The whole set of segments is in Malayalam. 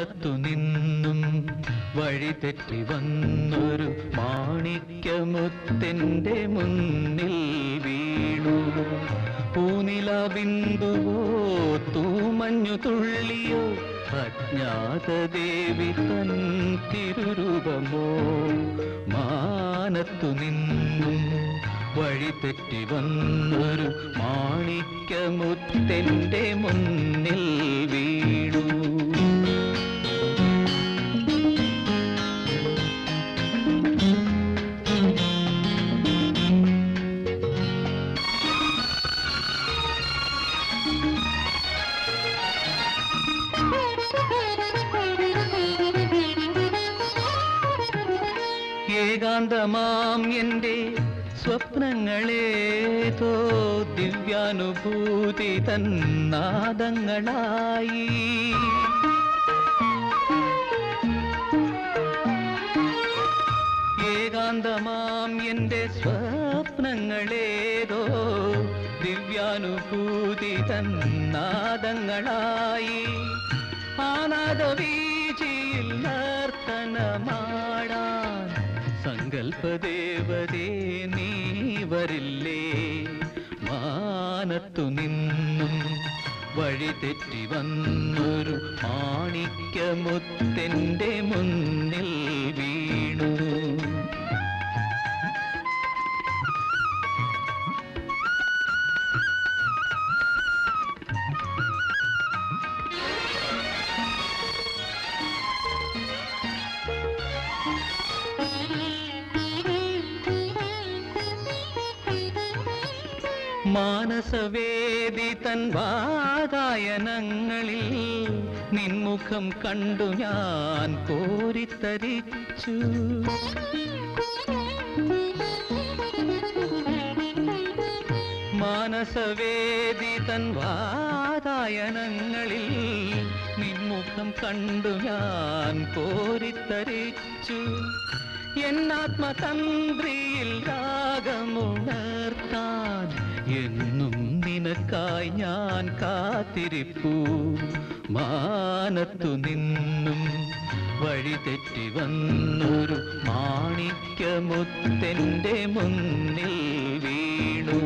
മാനത്തു നിന്നും വഴി തെറ്റി വന്നൊരു മാണിക്യമുത്തിന്റെ മുന്നിൽ വീണു. പൂനില ബിന്ദുവോ തൂമഞ്ഞു തുള്ളിയോ അജ്ഞാത ദേവി തൻ തിരുരൂപമോ? മാനത്തു നിന്നും വഴി തെറ്റി വന്നൊരു മാണിക്യമുത്തിന്റെ മുന്നിൽ ഏകാന്തമാം എന്റെ സ്വപ്നങ്ങളേതോ ദിവ്യാനുഭൂതി തന്നാദങ്ങളായി. ഏകാന്തമാം എന്റെ സ്വപ്നങ്ങളേതോ ദിവ്യാനുഭൂതി തന്നാദങ്ങളായി. ആനാദവീചിയിൽ സങ്കൽപ്പദേവതേ നീ വരില്ലേ? മാനത്തു നിന്നും വഴി തെറ്റി വന്നൊരു മാണിക്യമുത്തെന്റെ മുന്നിൽ വീണു. മാനസവേദി തൻ വാതായനങ്ങളിൽ നിൻമുഖം കണ്ടു ഞാൻ കോരിത്തരിച്ചു. മാനസവേദി തൻ വാതായനങ്ങളിൽ നിൻമുഖം കണ്ടു ഞാൻ കോരിത്തരിച്ചു. എന്നാത്മതന്ത്രിയിൽ രാഗമുണർത്താൻ എന്നും നിനക്കായി ഞാൻ കാത്തിരിപ്പൂ. മാനത്തു നിന്നും വഴി തെറ്റി വന്നൊരു മാണിക്യമുത്തെന്റെ മുന്നിൽ വീണു.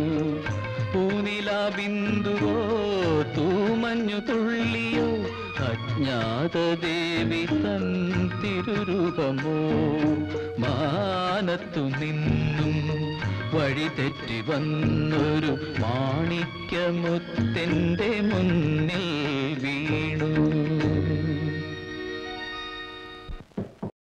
പൂനില ബിന്ദുവോ തൂമഞ്ഞു തുള്ളിയോ അജ്ഞാതദേവി തൻ തിരുരൂപമോ. മാനത്തു നിന്നും വഴി തെറ്റി വന്നൊരു മാണിക്യമുത്തിന്റെ വീണു